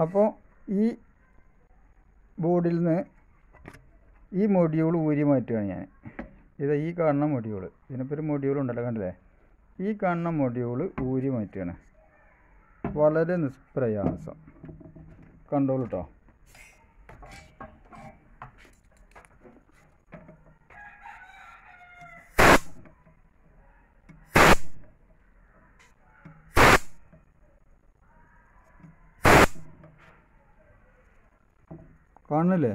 അപ്പോൾ ഈ ബോർഡിൽ നിന്ന് ഈ മൊഡ്യൂൾ ഊരി മാറ്റുകയാണ് ഞാൻ ഇത് ഈ കാണുന്ന മൊഡ്യൂൾ ഇതിനിപ്പോൾ ഒരു മൊഡ്യൂൾ ഉണ്ടല്ലോ കണ്ടില്ലേ? ഈ കാണുന്ന മൊഡ്യൂൾ ഊരി മാറ്റുകയാണ് വളരെ നിഷ്പ്രയാസം. കണ്ടോളൂ കേട്ടോ കാണുന്നില്ലേ?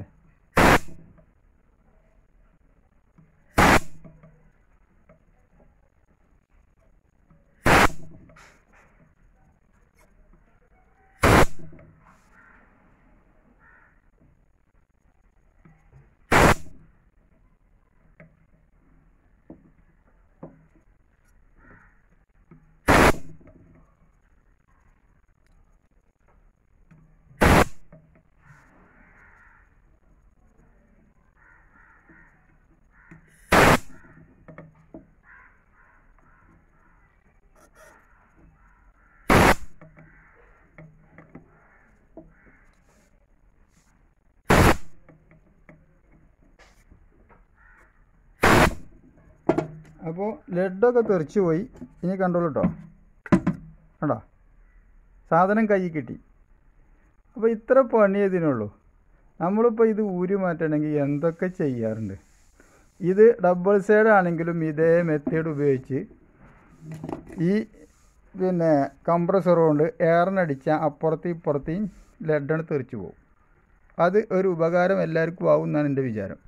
അപ്പോൾ ലഡൊക്കെ തെറിച്ചു പോയി. ഇനി കണ്ടോളൂ കേട്ടോ കണ്ടോ? സാധനം കൈ കിട്ടി. അപ്പോൾ ഇത്ര പണി ഇതിനുള്ളൂ. നമ്മളിപ്പോൾ ഇത് ഊരി മാറ്റണമെങ്കിൽ എന്തൊക്കെ ചെയ്യാറുണ്ട്? ഇത് ഡബിൾ സൈഡ് ആണെങ്കിലും ഇതേ മെത്തേഡ് ഉപയോഗിച്ച് ഈ പിന്നെ കംപ്രസർ കൊണ്ട് എയറിനടിച്ചാൽ അപ്പുറത്തും ഇപ്പുറത്തെയും ലഡാണ് തെറിച്ചു പോകും. അത് ഒരു ഉപകാരം എല്ലാവർക്കും ആവും എന്നാണ് എന്റെ വിചാരം.